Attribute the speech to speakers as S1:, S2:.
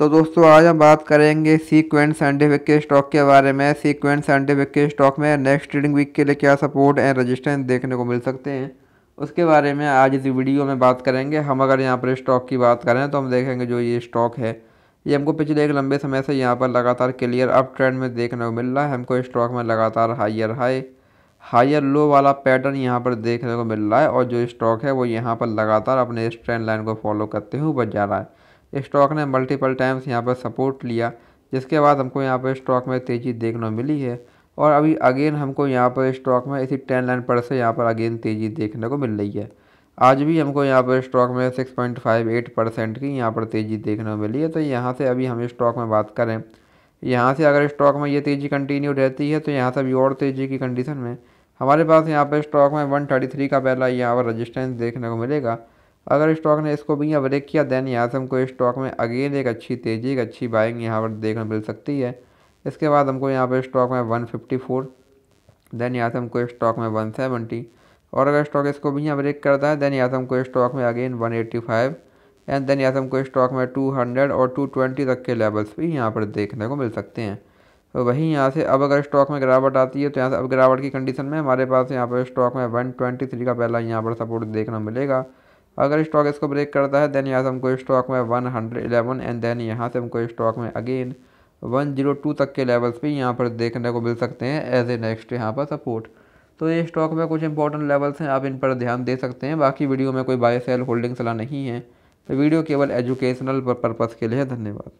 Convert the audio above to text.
S1: तो दोस्तों, आज हम बात करेंगे सीक्वेंट साइंटिफिक के स्टॉक के बारे में। सीक्वेंट साइंटिफिक के स्टॉक में नेक्स्ट ट्रेडिंग वीक के लिए क्या सपोर्ट एंड रजिस्टेंस देखने को मिल सकते हैं। उसके बारे में आज इस वीडियो में बात करेंगे। हम अगर यहाँ पर स्टॉक की बात करें तो हम देखेंगे जो ये स्टॉक है। ये हमको पिछले एक लंबे समय से यहाँ पर लगातार क्लियर अप ट्रेंड में देखने को मिल रहा है। हमको स्टॉक में लगातार हाइयर हाई हाइयर लो वाला पैटर्न यहाँ पर देखने को मिल रहा है। और जो स्टॉक है, वो यहाँ पर लगातार अपने इस ट्रेंड लाइन को फॉलो करते हुए ऊपर जा रहा है। स्टॉक ने मल्टीपल टाइम्स यहाँ पर सपोर्ट लिया, जिसके बाद हमको यहाँ पर स्टॉक में तेज़ी देखने मिली है। और अभी अगेन हमको यहाँ पर स्टॉक में इसी टेन लाइन पर से यहाँ पर अगेन तेज़ी देखने को मिल रही है। आज भी हमको यहाँ पर स्टॉक में six point five eight percent की यहाँ पर तेज़ी देखने को मिली है। तो यहाँ से अभी हम स्टॉक में बात करें, यहाँ से अगर स्टॉक में ये तेज़ी कंटिन्यू रहती है तो यहाँ से अभी और तेज़ी की कंडीशन में हमारे पास यहाँ पर स्टॉक में वन थर्टी थ्री का पहला यहाँ पर रजिस्टेंस देखने को मिलेगा। अगर स्टॉक ने इसको भी यहाँ ब्रेक किया, देन यहाँ से हमको स्टॉक में अगेन एक अच्छी तेज़ी, एक अच्छी बाइंग यहाँ पर देखने मिल सकती है। इसके बाद हमको यहाँ पर स्टॉक में वन फिफ्टी फोर देन यहाँ से हमको स्टॉक में वन सेवेंटी और अगर स्टॉक इसको भी यहाँ ब्रेक करता है, देन यहाँ से हमको स्टॉक में again one eighty five and then यहाँ से हमको स्टॉक में टू हंड्रेड और टू ट्वेंटी तक के लेवल्स भी यहाँ पर देखने को मिल सकते हैं। तो वहीं यहाँ से अब अगर स्टॉक में गिरावट आती है तो यहाँ से अब गिरावट की कंडीशन में हमारे पास यहाँ पर स्टॉक में वन ट्वेंटी थ्री का पहला यहाँ पर सपोर्ट देखना मिलेगा। अगर स्टॉक इसको ब्रेक करता है देन यहाँ से हमको स्टॉक में one hundred eleven and then यहाँ से हमको स्टॉक में अगेन वन ज़ीरो टू तक के लेवल्स भी यहाँ पर देखने को मिल सकते हैं एज ए नेक्स्ट यहाँ पर सपोर्ट तो ये स्टॉक में कुछ इंपॉर्टेंट लेवल्स हैं, आप इन पर ध्यान दे सकते हैं। बाकी वीडियो में कोई बाय सेल होल्डिंग सलाह नहीं है। तो वीडियो केवल एजुकेशनल पर्पज़ के लिए धन्यवाद।